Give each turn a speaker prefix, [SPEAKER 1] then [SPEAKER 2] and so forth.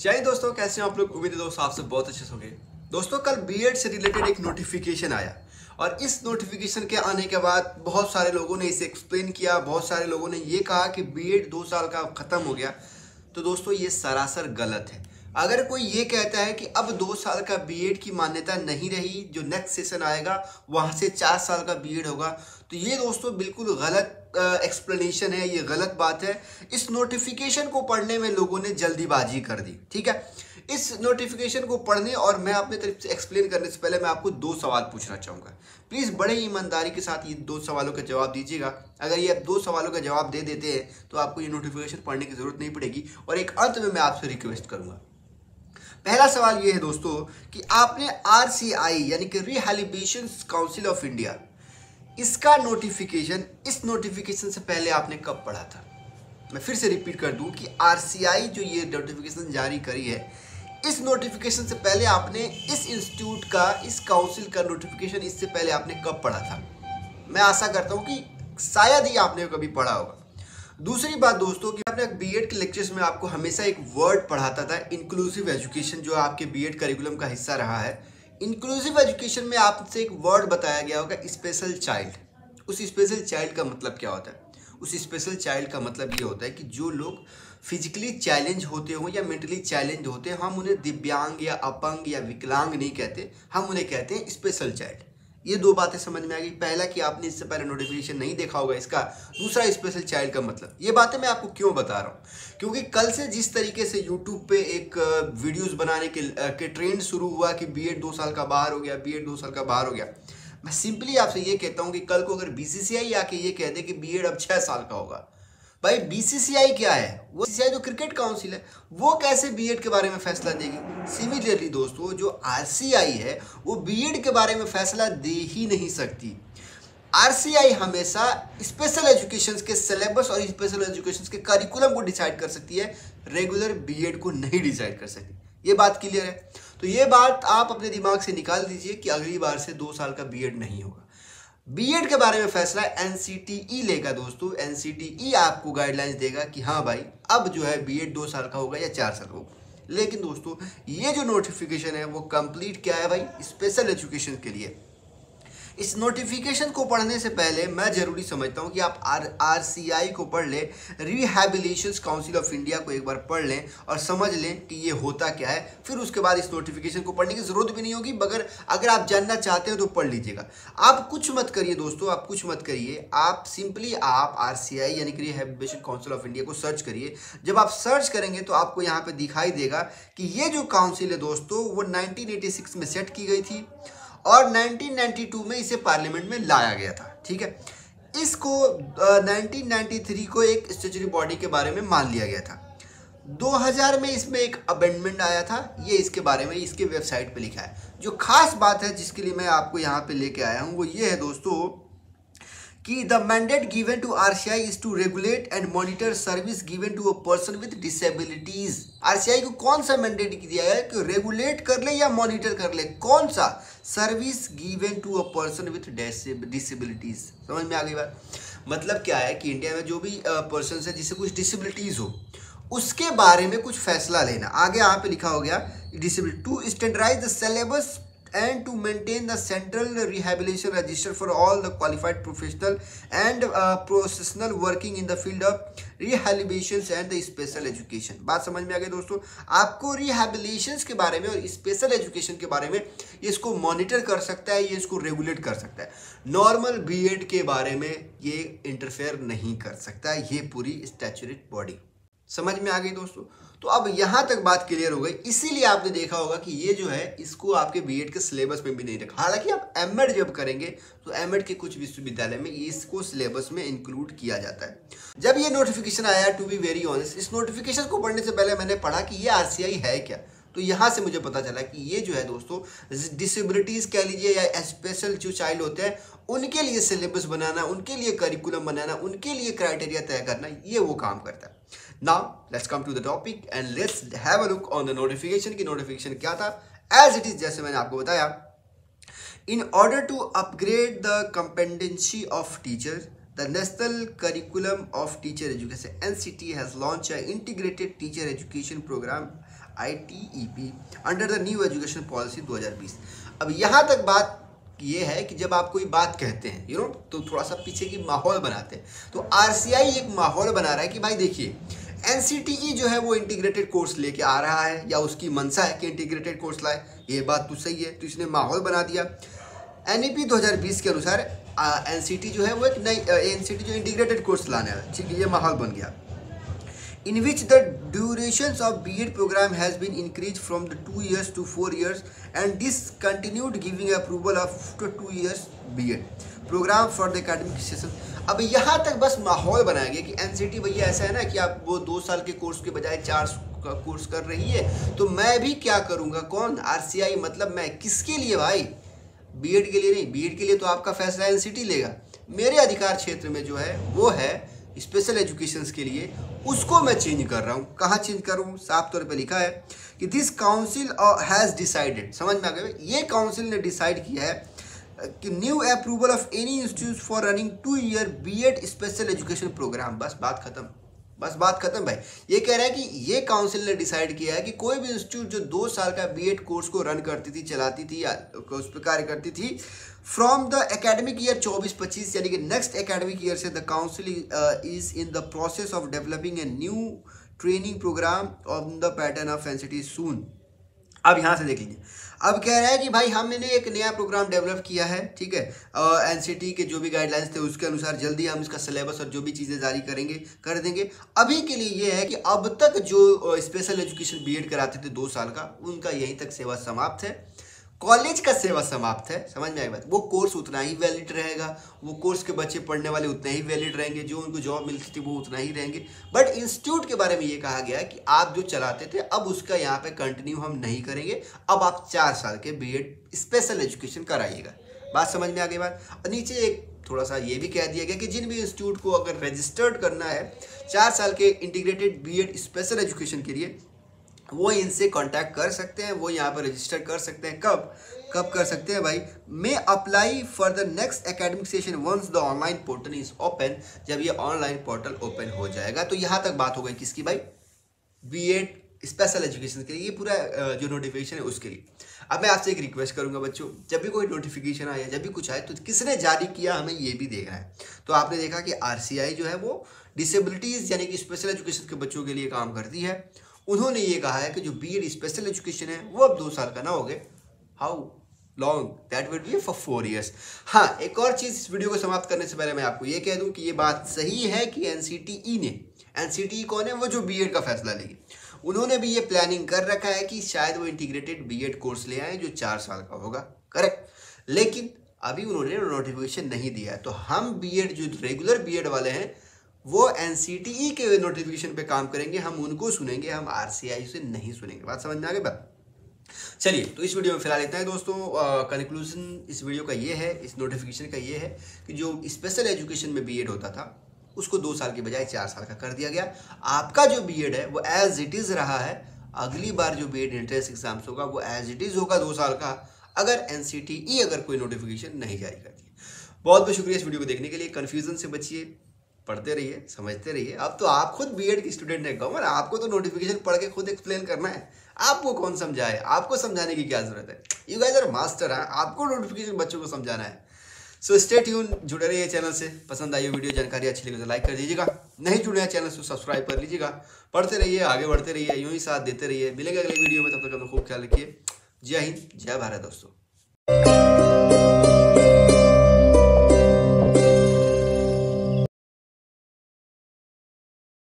[SPEAKER 1] जय दोस्तों, कैसे हो आप लोग? उम्मीद है दोस्तों आपसे बहुत अच्छे होंगे। दोस्तों, कल बीएड से रिलेटेड एक नोटिफिकेशन आया। और इस नोटिफिकेशन के आने के बाद बहुत सारे लोगों ने इसे एक्सप्लेन किया, बहुत सारे लोगों ने ये कहा कि बीएड दो साल का ख़त्म हो गया। तो दोस्तों, ये सरासर गलत है। अगर कोई ये कहता है कि अब दो साल का बीएड की मान्यता नहीं रही, जो नेक्स्ट सेशन आएगा, वहाँ से चार साल का बीएड होगा तो ये दोस्तों बिल्कुल गलत एक्सप्लेनेशन है, ये गलत बात है। इस नोटिफिकेशन को पढ़ने में लोगों ने जल्दीबाजी कर दी, ठीक है? इस नोटिफिकेशन को पढ़ने और मैं अपने तरफ़ से एक्सप्लेन करने से पहले मैं आपको दो सवाल पूछना चाहूँगा। प्लीज़ बड़े ईमानदारी के साथ ये दो सवालों का जवाब दीजिएगा। अगर ये आप दो सवालों का जवाब दे देते हैं तो आपको ये नोटिफिकेशन पढ़ने की ज़रूरत नहीं पड़ेगी और एक अंत में मैं आपसे रिक्वेस्ट करूँगा। पहला सवाल ये है दोस्तों कि आपने आरसीआई यानी कि रिहेलिब्रेशन काउंसिल ऑफ़ इंडिया इसका नोटिफिकेशन इस नोटिफिकेशन से पहले आपने कब पढ़ा था? मैं फिर से रिपीट कर दूँ कि आरसीआई जो ये नोटिफिकेशन जारी करी है, इस नोटिफिकेशन से पहले आपने इस इंस्टीट्यूट का, इस काउंसिल का नोटिफिकेशन इससे पहले आपने कब पढ़ा था? मैं आशा करता हूँ कि शायद ही आपने कभी पढ़ा होगा। दूसरी बात दोस्तों कि आपने बीएड के लेक्चर्स में आपको हमेशा एक वर्ड पढ़ाता था इंक्लूसिव एजुकेशन जो आपके बीएड करिकुलम का हिस्सा रहा है। इंक्लूसिव एजुकेशन में आपसे एक वर्ड बताया गया होगा स्पेशल चाइल्ड उस स्पेशल चाइल्ड का मतलब क्या होता है? उस स्पेशल चाइल्ड का मतलब ये होता है कि जो लोग फिजिकली चैलेंज होते हों या मेंटली चैलेंज होते हैं, हम उन्हें दिव्यांग या अपंग या विकलांग नहीं कहते, हम उन्हें कहते हैं स्पेशल चाइल्ड ये दो बातें समझ में आ गई। पहला कि आपने इससे पहले नोटिफिकेशन नहीं देखा होगा इसका। दूसरा स्पेशल चाइल्ड का मतलब। ये बातें मैं आपको क्यों बता रहा हूँ? क्योंकि कल से जिस तरीके से यूट्यूब पे एक वीडियोस बनाने के के ट्रेंड शुरू हुआ कि बीएड दो साल का बाहर हो गया बीएड दो साल का बाहर हो गया। मैं सिंपली आपसे ये कहता हूँ कि कल को अगर बीसीसीआई आके ये कह दे कि बी अब छः साल का होगा भाई बीसीसीआई क्या है? वो सीसीआई जो क्रिकेट काउंसिल है, वो कैसे बीएड के बारे में फैसला देगी? सिमिलरली दोस्तों, जो आरसीआई है, वो बीएड के बारे में फैसला दे ही नहीं सकती। आरसीआई हमेशा स्पेशल एजुकेशन के सिलेबस और स्पेशल एजुकेशन के करिकुलम को डिसाइड कर सकती है रेगुलर बीएड को नहीं डिसाइड कर सकती। ये बात क्लियर है? तो ये बात आप अपने दिमाग से निकाल दीजिए कि अगली बार से दो साल का बीएड नहीं होगा। बीएड के बारे में फैसला एनसीटीई लेगा दोस्तों। एनसीटीई आपको गाइडलाइंस देगा कि हाँ भाई, अब जो है बीएड दो साल का होगा या चार साल होगा। लेकिन दोस्तों, ये जो नोटिफिकेशन है, वो कंप्लीट क्या है भाई? स्पेशल एजुकेशन के लिए। इस नोटिफिकेशन को पढ़ने से पहले मैं ज़रूरी समझता हूँ कि आप आर आर सी आई को पढ़ लें रिहेबिलेशन काउंसिल ऑफ़ इंडिया को एक बार पढ़ लें और समझ लें कि ये होता क्या है। फिर उसके बाद इस नोटिफिकेशन को पढ़ने की ज़रूरत भी नहीं होगी, मगर अगर आप जानना चाहते हो तो पढ़ लीजिएगा। आप कुछ मत करिए दोस्तों, आप कुछ मत करिए। आप सिंपली आप आर सी आई यानी कि रिहेबिलेशन काउंसिल ऑफ़ इंडिया को सर्च करिए। जब आप सर्च करेंगे तो आपको यहाँ पर दिखाई देगा कि ये जो काउंसिल है दोस्तों, वो नाइनटीन में सेट की गई थी। और 1992 में इसे पार्लियामेंट में लाया गया था ठीक है? इसको uh, 1993 को एक स्टेचुरी बॉडी के बारे में मान लिया गया था। 2000 में इसमें एक अबेंडमेंट आया था ये इसके बारे में इसके वेबसाइट पे लिखा है। जो खास बात है जिसके लिए मैं आपको यहाँ पे लेके आया हूँ वो ये है दोस्तों कि the mandate given to RCI is to regulate and monitor service given to a person with disabilities RCI को कौन सा मैंडेट दिया है कि रेगुलेट कर ले या मॉनिटर कर ले? कौन सा? Service given to a person with disabilities समझ में आ गई बात? मतलब क्या है कि इंडिया में जो भी पर्सन है जिसे कुछ डिसेबिलिटीज हो, उसके बारे में कुछ फैसला लेना। आगे यहाँ पे लिखा हो गया disability to standardise the syllabus and to maintain the central rehabilitation register for all the qualified professional and uh, professional working in the field of rehabilitation and the special education बात समझ में आ गई दोस्तों आपको rehabilitation के बारे में और special education के बारे में ये इसको मॉनिटर कर सकता है ये इसको रेगुलेट कर सकता है नॉर्मल बीएड के बारे में ये इंटरफेयर नहीं कर सकता ये पूरी स्टैचुरेट बॉडी समझ में आ गई दोस्तों? तो अब यहाँ तक बात क्लियर हो गई। इसीलिए आपने देखा होगा कि ये जो है, इसको आपके बीएड के सिलेबस में भी नहीं रखा। हालाँकि आप एमएड जब करेंगे तो एमएड के कुछ विश्वविद्यालय में इसको सिलेबस में इंक्लूड किया जाता है। जब ये नोटिफिकेशन आया टू बी वेरी ऑनेस्ट इस नोटिफिकेशन को पढ़ने से पहले मैंने पढ़ा कि ये आरसीआई है क्या? तो यहाँ से मुझे पता चला कि ये जो है दोस्तों डिसेबिलिटीज़ कह लीजिए या स्पेशल जो चाइल्ड होते हैं, उनके लिए सिलेबस बनाना, उनके लिए करिकुलम बनाना, उनके लिए क्राइटेरिया तय करना, ये वो काम करता है। Now let's come to the topic and let's have a look on the notification की नोटिफिकेशन क्या था? एज इट इज़ जैसे मैंने आपको बताया in order to upgrade the competency of teacher the national curriculum of teacher education N C T has launch a integrated teacher education programme I T E P under the new education policy 2020 अब यहाँ तक बात ये है कि जब आप कोई बात कहते हैं यू you नो know, तो थोड़ा सा पीछे की माहौल बनाते हैं। तो आर सी आई एक माहौल बना रहा है कि भाई देखिए एनसीटीई जो है वो इंटीग्रेटेड कोर्स लेके आ रहा है, या उसकी मनसा है कि इंटीग्रेटेड कोर्स लाए। ये बात तो सही है तो इसने माहौल बना दिया। एन 2020 के अनुसार एनसीटी जो है वो एक नई NCT जो इंटीग्रेटेड कोर्स लाने है। ठीक ये माहौल बन गया। In which the duration of B Ed programme has been increase from the two years to four years and this continued giving approval of two years B Ed programme for the academic session अब यहाँ तक बस माहौल बनाया गया कि NCT भैया, ऐसा है ना कि आप वो दो साल के कोर्स के बजाय चार का कोर्स कर रही है तो मैं भी क्या करूँगा? कौन? आरसीआई मतलब मैं किसके लिए भाई? बीएड के लिए नहीं बीएड के लिए तो आपका फैसला एनसीटी लेगा। मेरे अधिकार क्षेत्र में जो है, वो है स्पेशल एजुकेशन के लिए, उसको मैं चेंज कर रहा हूँ। कहाँ चेंज कर रहा हूँ? साफ़ तौर पे लिखा है कि दिस काउंसिल हैज़ डिसाइडेड समझ में आ गया? ये काउंसिल ने डिसाइड किया है new approval of any institute for running two year B Ed special education programme बस बात खत्म। बस बात खत्म भाई। ये कह रहा है कि ये काउंसिल ने डिसाइड किया है कि कोई भी इंस्टीट्यूट जो दो साल का बीएड कोर्स को रन करती थी, चलाती थी या उस पर कार्य करती थी फ्रॉम द एकेडमिक ईयर 24-25 यानी कि नेक्स्ट एकेडमिक ईयर से the council is in the process of developing a new training programme on the pattern of NCT soon अब यहाँ से देख लीजिए। अब कह रहा है कि भाई हमने एक नया प्रोग्राम डेवलप किया है, ठीक है? एनसीटी के जो भी गाइडलाइंस थे, उसके अनुसार जल्दी हम इसका सिलेबस और जो भी चीज़ें जारी करेंगे, कर देंगे। अभी के लिए ये है कि अब तक जो स्पेशल एजुकेशन बीएड कराते थे दो साल का, उनका यहीं तक सेवा समाप्त है। कॉलेज का सेवा समाप्त है, समझ में आई बात? वो कोर्स उतना ही वैलिड रहेगा, वो कोर्स के बच्चे पढ़ने वाले उतने ही वैलिड रहेंगे, जो उनको जॉब मिलती थी वो उतना ही रहेंगे। बट इंस्टीट्यूट के बारे में ये कहा गया है कि आप जो चलाते थे, अब उसका यहाँ पे कंटिन्यू हम नहीं करेंगे। अब आप चार साल के बी स्पेशल एजुकेशन कराइएगा। बात समझ में आ गई बात? और नीचे एक थोड़ा सा ये भी कह दिया गया कि जिन भी इंस्टीट्यूट को अगर रजिस्टर्ड करना है, चार साल के इंटीग्रेटेड बी स्पेशल एजुकेशन के लिए वो इनसे कांटेक्ट कर सकते हैं, वो यहाँ पर रजिस्टर कर सकते हैं। कब? कब कर सकते हैं भाई? May apply for the next academic session once the online portal is open जब ये ऑनलाइन पोर्टल ओपन हो जाएगा। तो यहाँ तक बात हो गई किसकी भाई? बी एड स्पेशल एजुकेशन के लिए। ये पूरा जो नोटिफिकेशन है उसके लिए। अब मैं आपसे एक रिक्वेस्ट करूँगा बच्चों, जब भी कोई नोटिफिकेशन आए जब भी कुछ आए तो किसने जारी किया हमें ये भी देखना है। तो आपने देखा कि आरसीआई जो है वो डिसेबिलिटीज़ यानी कि स्पेशल एजुकेशन के बच्चों के लिए काम करती है। उन्होंने ये कहा है कि जो बी स्पेशल एजुकेशन है, वो अब दो साल का ना हो गए। How long that will be for four years हाँ एक और चीज़ इस वीडियो को समाप्त करने से पहले मैं आपको ये कह दूँ कि ये बात सही है कि एनसीटीई e ने एनसीटीई e कौन है? वो जो बीएड का फैसला लेगी। उन्होंने भी ये प्लानिंग कर रखा है कि शायद वो इंटीग्रेटेड बीएड कोर्स ले आए जो चार साल का होगा। करेक्ट लेकिन अभी उन्होंने नोटिफिकेशन नहीं दिया तो हम बीएड जो रेगुलर बीएड वाले हैं वो एन e के नोटिफिकेशन पे काम करेंगे, हम उनको सुनेंगे, हम आरसीआई से नहीं सुनेंगे। बात समझ में आ गई बात? चलिए तो इस वीडियो में फ़िलहाल इतना है दोस्तों। कंक्लूजन इस वीडियो का ये है, इस नोटिफिकेशन का ये है कि जो स्पेशल एजुकेशन में बीएड होता था, उसको दो साल के बजाय चार साल का कर दिया गया। आपका जो बीएड है, वो एज इट इज़ रहा है, अगली बार जो बी एड एंट्रेंस एग्ज़ाम्स होगा, वो एज इट इज़ होगा दो साल का, अगर एन e अगर कोई नोटिफिकेशन नहीं जारी करती बहुत बहुत शुक्रिया इस वीडियो को देखने के लिए। कन्फ्यूज़न से बचिए। पढ़ते रहिए, समझते रहिए। अब तो आप खुद बीएड की स्टूडेंट है गवर आपको तो नोटिफिकेशन पढ़ के खुद एक्सप्लेन करना है। आपको कौन समझाए? आपको समझाने की क्या ज़रूरत है? यू आर मास्टर हैं? आपको नोटिफिकेशन बच्चों को समझाना है। सो स्टे ट्यून जुड़े रहिए चैनल से। पसंद आई वीडियो जानकारी अच्छी लगे तो लाइक कर दीजिएगा। नहीं जुड़े हैं चैनल से सब्सक्राइब कर लीजिएगा। पढ़ते रहिए, आगे बढ़ते रहिए, यूँ ही साथ देते रहिए। मिलेंगे अगले वीडियो में, तब तक अपना खूब ख्याल रखिए। जय हिंद, जय भारत दोस्तों।